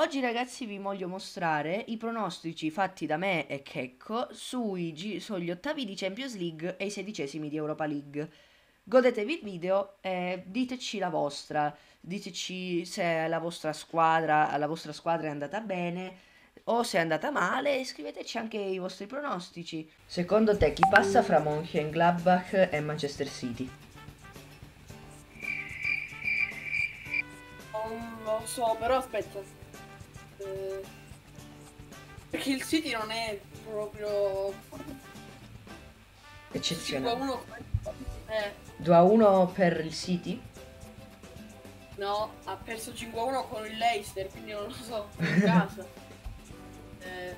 Oggi ragazzi vi voglio mostrare i pronostici fatti da me e Checco sugli ottavi di Champions League e i sedicesimi di Europa League. Godetevi il video e diteci la vostra, diteci se la vostra squadra, la vostra squadra è andata bene o se è andata male scriveteci anche i vostri pronostici. Secondo te chi passa fra Mönchengladbach e Manchester City? Non lo so, però aspetta. Eh, perché il City non è proprio Eccezionale. 5-1. Eh, 2 a 1 per il City? no, ha perso 5-1 con il Leicester, quindi non lo so, in casa. eh,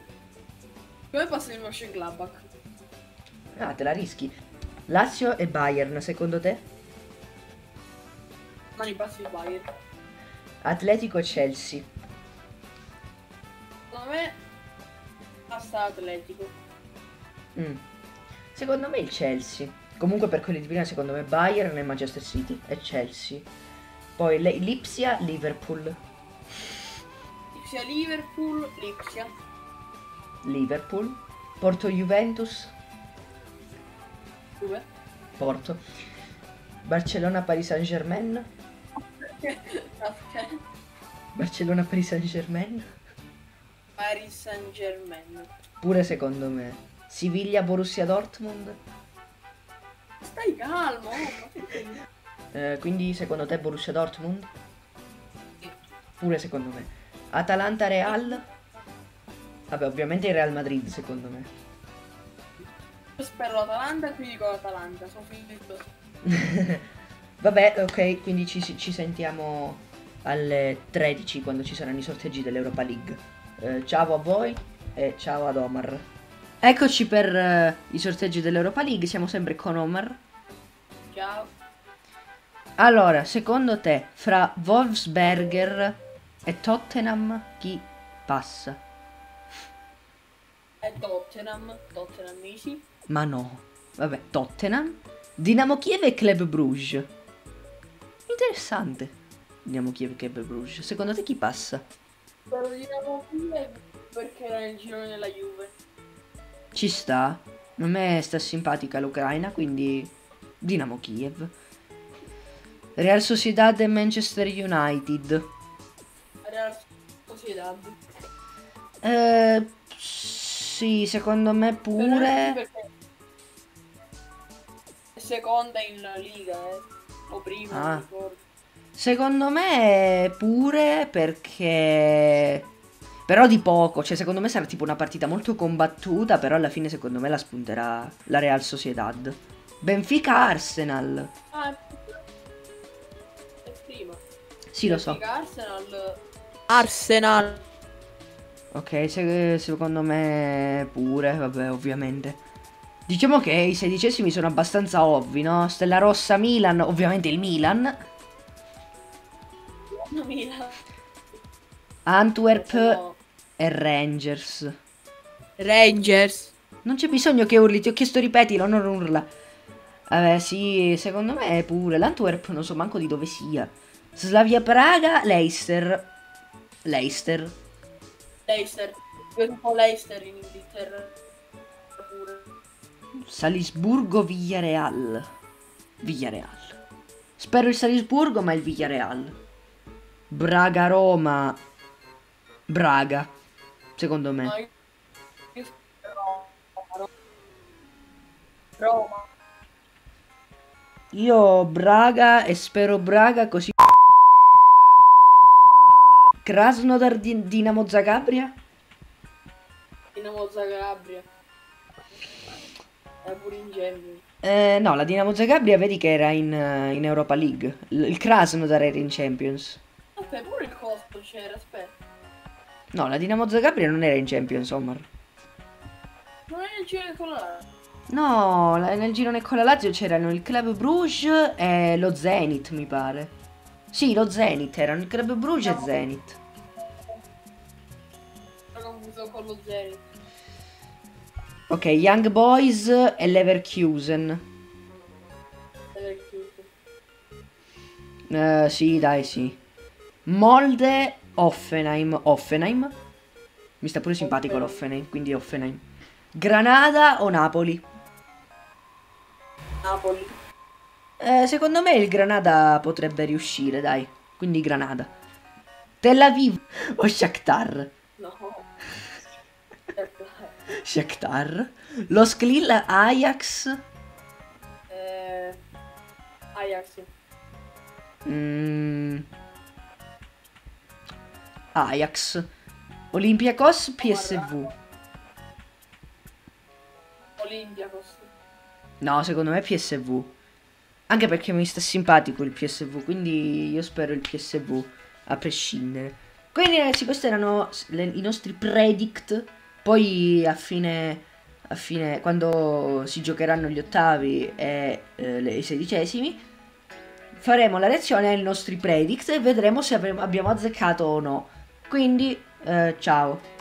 come passa il Mönchengladbach? Ah, te la rischi. Lazio e Bayern, secondo te? Non i passi il Bayern. Atletico e Chelsea. Secondo me passa Atletico. Mm. Secondo me il Chelsea. Comunque per quelli di prima, secondo me Bayern e Manchester City e Chelsea. Poi le- Lipsia, Liverpool. Lipsia Liverpool, Lipsia. Liverpool. Porto Juventus. Due. Porto. Barcellona Paris Saint Germain. Barcellona Paris Saint Germain. Paris Saint Germain. Pure secondo me. Siviglia Borussia Dortmund. Stai calmo. oh, Eh, quindi secondo te Borussia Dortmund? Pure secondo me. Atalanta Real? Vabbè, ovviamente il Real Madrid secondo me. Io spero l'Atalanta, quindi con l'Atalanta. Sono finito. Vabbè, ok, quindi ci, ci sentiamo alle 13 quando ci saranno i sorteggi dell'Europa League. Eh, ciao a voi e ciao ad Omar. Eccoci per eh, i sorteggi dell'Europa League, siamo sempre con Omar. Ciao. Allora, secondo te, fra Wolfsberger e Tottenham chi passa? È Tottenham. Tottenham easy. Ma no. Vabbè, Tottenham, Dinamo Kiev e Club Bruges. Interessante. Dinamo Kiev e Club Bruges. Secondo te chi passa? Di Dinamo Kiev perché era nel girone della Juve. Ci sta. A me sta simpatica l'Ucraina, quindi Dinamo Kiev. Real Sociedad e Manchester United. Real Sociedad. Eh, sì, secondo me pure. perché seconda in Liga, eh. O prima, Ah. non ricordo. Secondo me pure perché... Però di poco, cioè secondo me sarà tipo una partita molto combattuta, però alla fine secondo me la spunterà la Real Sociedad. Benfica Arsenal. Ah, è prima. Sì, lo so. Benfica, Arsenal. Arsenal. Ok, se- secondo me pure, vabbè, ovviamente. Diciamo che i sedicesimi sono abbastanza ovvi, no? Stella Rossa Milan, ovviamente il Milan. Milan. Antwerp No. e Rangers. Rangers. Non c'è bisogno che urli, ti ho chiesto ripetilo, non urla. Vabbè, sì, secondo me pure. L'Antwerp non so manco di dove sia. Slavia Praga, Leicester. Leicester. Leicester. Io tipo Leicester in Inghilterra. Pure. Salisburgo, Villareal. Villareal. Spero il Salisburgo, ma il Villareal. Braga, Roma. Braga. Secondo me. No, io- Roma. Roma. Io Braga e spero Braga così. Krasnodar di Dinamo Zagabria? Dinamo Zagabria. È pure in Champions. Eh, no, la Dinamo Zagabria vedi che era in, eh, in Europa League. L- il Krasnodar era in Champions. Aspetta, pure il costo c'era, aspetta. No, la Dinamo Zagabria non era in Champions, Omar. Non è nel giro con la No, la- nel girone con la Lazio c'erano il Club Bruges e lo Zenit, mi pare. Sì, lo Zenit, erano il Club Bruges e No. Zenit. Ho confuso con lo Zenit. Ok, Young Boys e Leverkusen. Chiuso. Eh, sì, dai, sì. Molde Offenheim, Offenheim. Mi sta pure simpatico l'Offenheim, quindi Offenheim. Granada o Napoli? Napoli. Eh, secondo me il Granada potrebbe riuscire, dai. Quindi Granada. Tel Aviv o Shakhtar? No. Shakhtar. Lo Sklil Ajax. Eh, Ajax. Mm. Ajax. Olympiacos PSV. Olympiacos. No, secondo me PSV. Anche perché mi sta simpatico il PSV, quindi io spero il PSV a prescindere. Quindi ragazzi, questi erano le- i nostri predict. Poi a fine, a fine, quando si giocheranno gli ottavi e eh, le- i sedicesimi, faremo la reazione ai nostri predict e vedremo se avremo- abbiamo azzeccato o no. Quindi, eh, ciao.